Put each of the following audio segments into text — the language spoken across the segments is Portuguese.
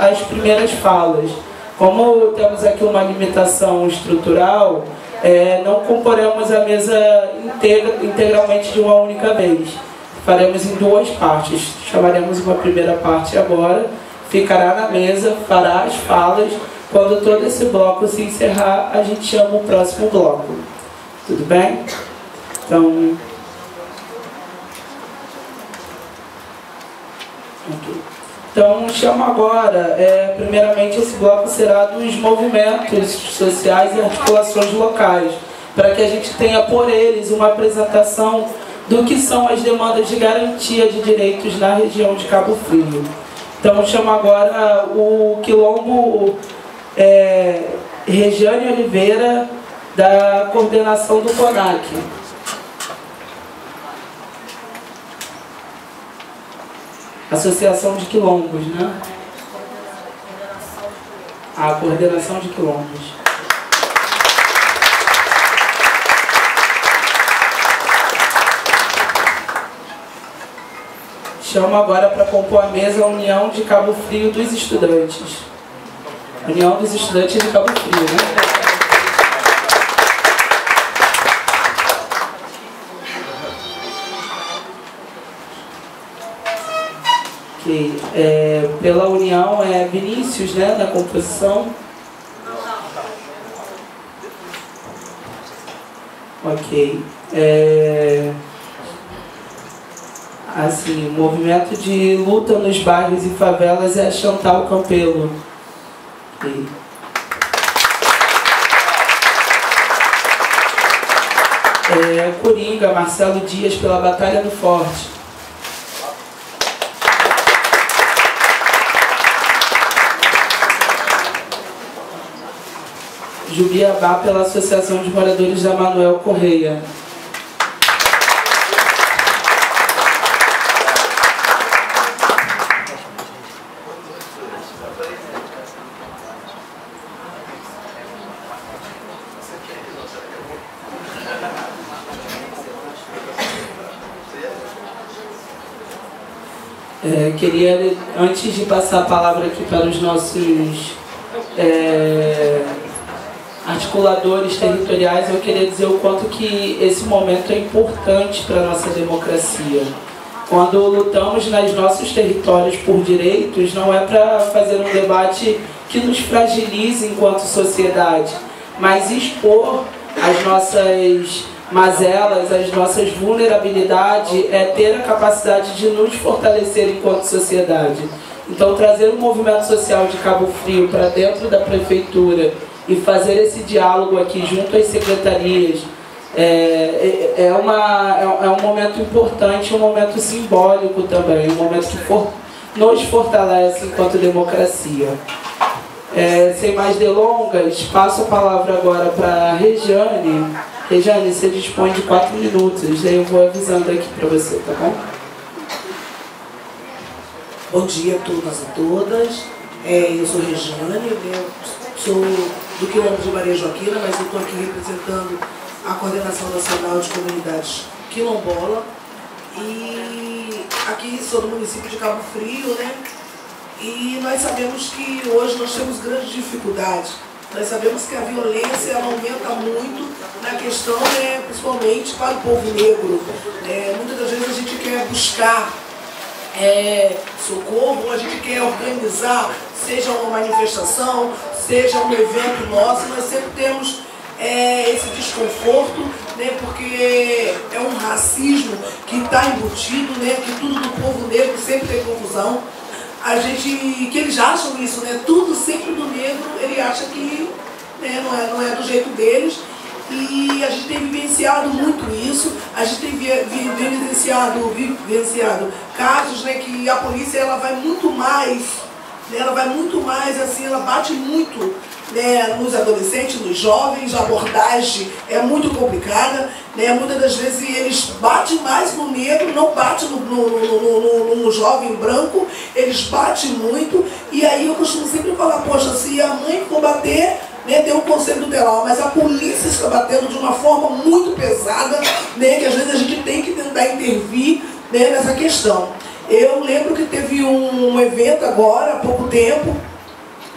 as primeiras falas. Como temos aqui uma limitação estrutural, é, não comporemos a mesa integra, integralmente de uma única vez. Faremos em duas partes. Chamaremos uma primeira parte agora, ficará na mesa, fará as falas. Quando todo esse bloco se encerrar, a gente chama o próximo bloco. Tudo bem? Então. Então, chamo agora, é, primeiramente, esse bloco será dos movimentos sociais e articulações locais, para que a gente tenha por eles uma apresentação do que são as demandas de garantia de direitos na região de Cabo Frio. Então, chamo agora o Quilombo é, Regiane Oliveira, da coordenação do CONAC. Associação de Quilombos, né? A coordenação de quilombos. Chamo agora para compor a mesa a União de Cabo Frio dos Estudantes. União dos Estudantes de Cabo Frio, né? Pela união é Vinícius, né, na composição. Ok. É, assim, o movimento de luta nos bairros e favelas é Chantal Campelo. Okay. É, Coringa, Marcelo Dias, pela Batalha do Forte. Jubiabá pela Associação de Moradores da Manuel Correia. É, queria, antes de passar a palavra aqui para os nossos é, articuladores territoriais, eu queria dizer o quanto que esse momento é importante para a nossa democracia. Quando lutamos nos nossos territórios por direitos, não é para fazer um debate que nos fragilize enquanto sociedade, mas expor as nossas mazelas, as nossas vulnerabilidades, é ter a capacidade de nos fortalecer enquanto sociedade. Então, trazer o movimento social de Cabo Frio para dentro da prefeitura e fazer esse diálogo aqui junto às secretarias é, é, é uma, é, é, um momento importante, um momento simbólico também, um momento que for, nos fortalece enquanto democracia. É, sem mais delongas, passo a palavra agora para a Regiane. Regiane, você dispõe de quatro minutos, aí eu vou avisando aqui para você, tá bom? Bom dia a todas e todas. É, eu sou Regiane, eu sou do Quilombo de Maria Joaquina, mas eu estou aqui representando a Coordenação Nacional de Comunidades Quilombola. E aqui sou do município de Cabo Frio, né? E nós sabemos que hoje nós temos grandes dificuldades. Nós sabemos que a violência ela aumenta muito na questão, né, principalmente para o povo negro. É, muitas das vezes a gente quer buscar é, socorro, a gente quer organizar, seja uma manifestação, seja um evento nosso, nós sempre temos é, esse desconforto, né, porque é um racismo que está embutido, né, que tudo do povo negro sempre tem confusão. A gente, que eles acham isso, né, tudo sempre do negro, ele acha que né, não, é, não é do jeito deles. E a gente tem vivenciado muito isso, a gente tem vivenciado, vivenciado casos né, que a polícia ela vai muito mais, né, ela vai muito mais assim, ela bate muito né, nos adolescentes, nos jovens, a abordagem é muito complicada, né, muitas das vezes eles batem mais no negro, não batem no, no, no, no, jovem branco, eles batem muito, e aí eu costumo sempre falar, poxa, se a mãe for bater, né, tem um conselho tutelar, mas a polícia está batendo de uma forma muito pesada, né, que às vezes a gente tem que tentar intervir né, nessa questão. Eu lembro que teve um evento agora, há pouco tempo,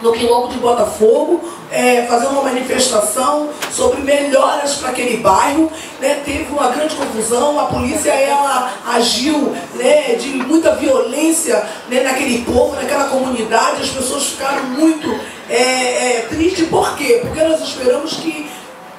no Quilombo de Botafogo, é, fazendo uma manifestação sobre melhoras para aquele bairro. Né, teve uma grande confusão, a polícia ela agiu né, de muita violência né, naquele povo, naquela comunidade, as pessoas ficaram muito é, é, tristes. Por quê? Porque nós esperamos que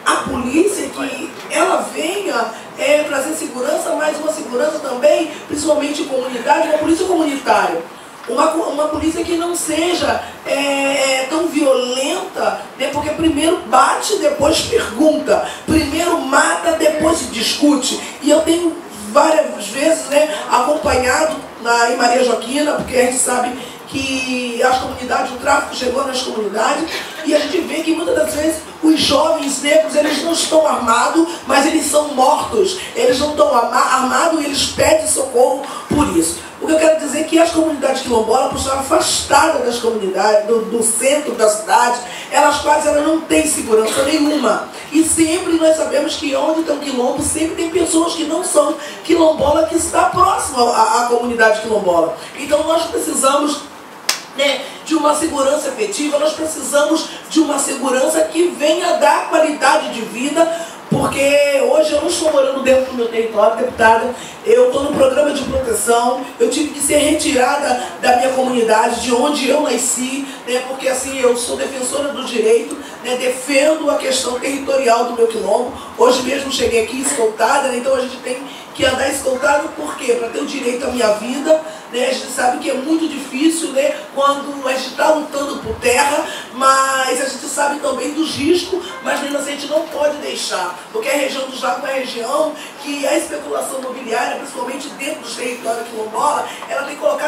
a polícia, que ela venha é, trazer segurança, mas uma segurança também, principalmente comunidade, uma polícia comunitária. Uma, uma polícia que não seja é, é, tão violenta, né? porque primeiro bate, depois pergunta. Primeiro mata, depois discute. E eu tenho várias vezes né, acompanhado na, em Maria Joaquina, porque a gente sabe que as comunidades, o tráfico chegou nas comunidades, e a gente vê que muitas das vezes os jovens negros, eles não estão armados, mas eles são mortos. Eles não estão armados e eles pedem socorro por isso. O que eu quero dizer é que as comunidades quilombolas, por estar afastadas das comunidades, do, do, centro da cidade, elas quase elas não têm segurança nenhuma. E sempre nós sabemos que onde tem quilombo, sempre tem pessoas que não são quilombola que está próximo à, à comunidade quilombola. Então nós precisamos né, de uma segurança efetiva, nós precisamos de uma segurança que venha dar qualidade de vida porque hoje eu não estou morando dentro do meu território, deputada. Eu estou no programa de proteção. Eu tive que ser retirada da minha comunidade, de onde eu nasci, né, porque assim eu sou defensora do direito, né, defendo a questão territorial do meu quilombo. Hoje mesmo cheguei aqui escoltada, né, então a gente tem que andar escoltado por quê? Para ter o direito à minha vida. Né? A gente sabe que é muito difícil né? quando a gente está lutando por terra, mas a gente sabe também dos riscos, mas mesmo assim a gente não pode deixar, porque a região do Jaco é uma região que a especulação imobiliária, principalmente dentro do território quilombola, ela tem colocado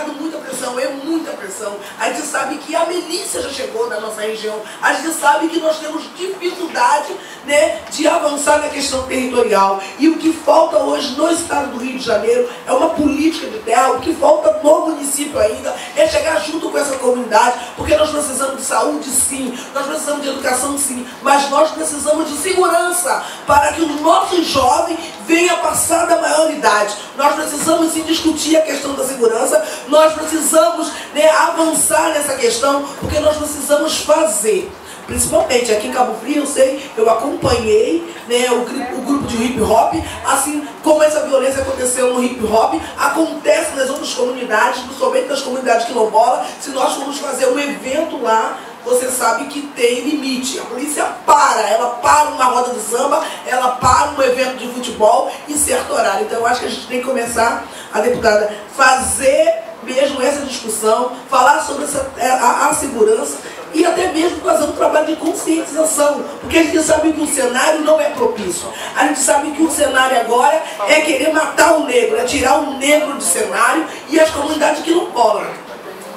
pressão, é muita pressão. A gente sabe que a milícia já chegou na nossa região, a gente sabe que nós temos dificuldade né, de avançar na questão territorial. E o que falta hoje no estado do Rio de Janeiro é uma política de terra, o que falta no município ainda é chegar junto com essa comunidade, porque nós precisamos de saúde sim, nós precisamos de educação sim, mas nós precisamos de segurança para que os nossos jovens venha passar da maioridade. Nós precisamos sim discutir a questão da segurança, nós precisamos né, avançar nessa questão, porque nós precisamos fazer. Principalmente aqui em Cabo Frio, eu sei, eu acompanhei né, o, o, grupo de hip hop, assim como essa violência aconteceu no hip hop, acontece nas outras comunidades, principalmente nas comunidades quilombolas. Se nós formos fazer um evento lá, você sabe que tem limite. A polícia para, ela para uma roda de samba, ela para um evento de futebol em certo horário. Então eu acho que a gente tem que começar, a deputada, fazer mesmo essa discussão, falar sobre essa, é, a, a segurança e até mesmo fazer um trabalho de conscientização, porque a gente sabe que o cenário não é propício. A gente sabe que o cenário agora é querer matar o negro, é tirar o negro do cenário e as comunidades que não colam.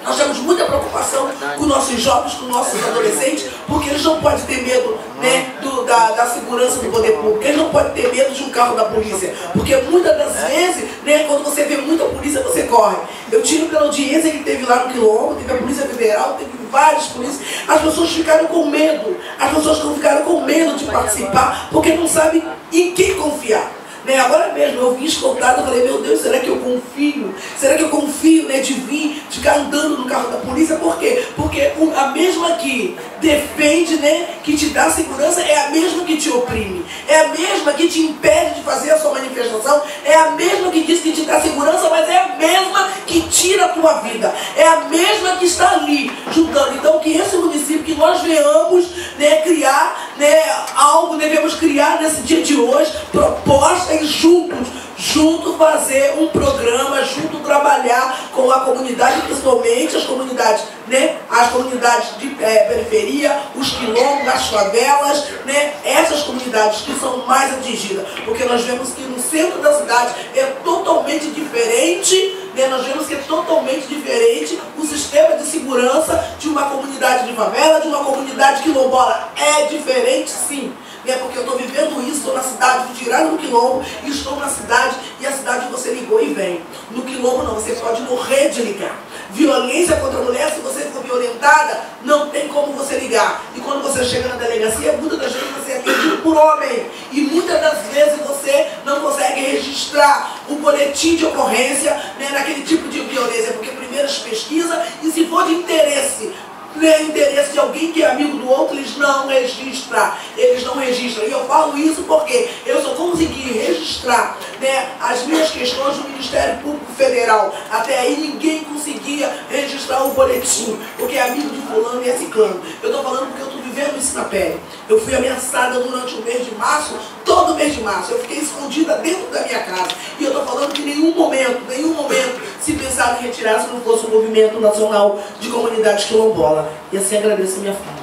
Nós temos muita preocupação com nossos jovens, com nossos adolescentes, porque eles não podem ter medo né, do, da, da, segurança do poder público, eles não podem ter medo de um carro da polícia, porque muitas das vezes, né, quando você vê muita polícia, você corre. Eu tiro pela audiência que teve lá no Quilombo, teve a Polícia Federal, teve várias polícias, as pessoas ficaram com medo, as pessoas ficaram com medo de participar, porque não sabem em quem confiar. Né? Agora mesmo eu vim escoltado, eu falei, meu Deus, será que eu confio? Será que eu confio né, de vir, ficar andando no carro da polícia? Por quê? Porque a mesma que defende, né, que te dá segurança, é a mesma que te oprime. É a mesma que te impede de fazer a sua manifestação. É a mesma que diz que te dá segurança, mas é a mesma que tira a tua vida. É a mesma que está ali, juntando. Então que esse município, que nós venhamos né, criar né, algo, devemos criar nesse dia de hoje, propostas juntos, junto fazer um programa, junto trabalhar com a comunidade, principalmente as comunidades, né? As comunidades de é, periferia, os quilombos, as favelas, né? Essas comunidades que são mais atingidas. Porque nós vemos que no centro da cidade é totalmente diferente, né? Nós vemos que é totalmente diferente o sistema de segurança de uma comunidade de favela, de uma comunidade quilombola. É diferente sim é porque eu estou vivendo isso, estou na cidade, fui tirado do quilombo e estou na cidade e a cidade você ligou e vem. No quilombo não, você pode morrer de ligar. Violência contra a mulher, se você for violentada, não tem como você ligar. E quando você chega na delegacia, muitas das vezes você é atendido por homem. E muitas das vezes você não consegue registrar o boletim de ocorrência né, naquele tipo de violência, porque primeiro pesquisa e se for de interesse né, interesse de alguém que é amigo do outro, eles não registram. Eles não registram. E eu falo isso porque eu só consegui registrar né, as minhas questões no Ministério Público Federal. Até aí ninguém conseguia registrar o boletim, porque é amigo de fulano e é ciclano. Eu estou falando porque eu isso na pele. Eu fui ameaçada durante o mês de março, todo mês de março. Eu fiquei escondida dentro da minha casa. E eu estou falando que nenhum momento, nenhum momento se pensava em retirar se não fosse o movimento nacional de comunidades quilombola. E assim agradeço a minha fala.